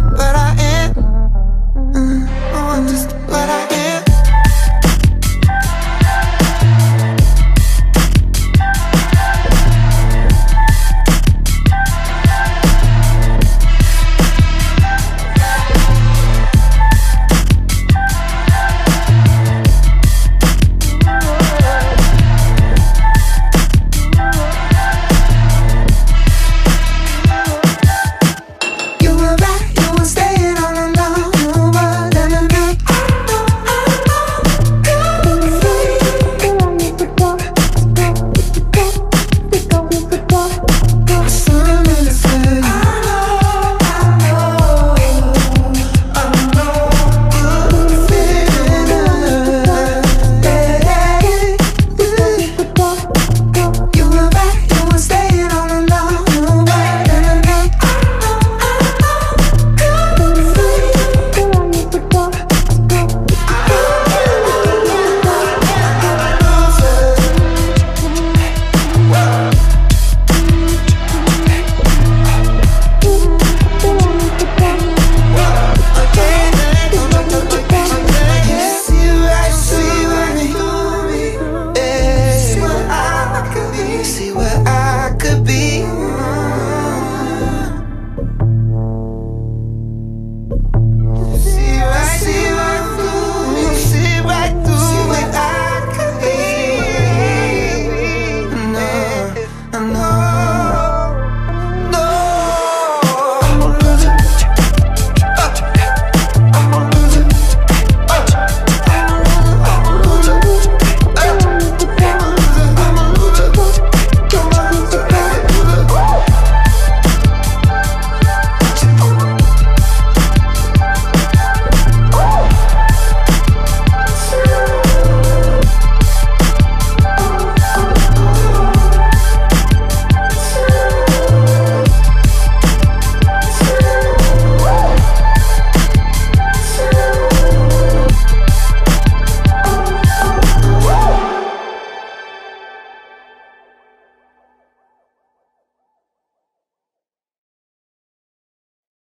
but I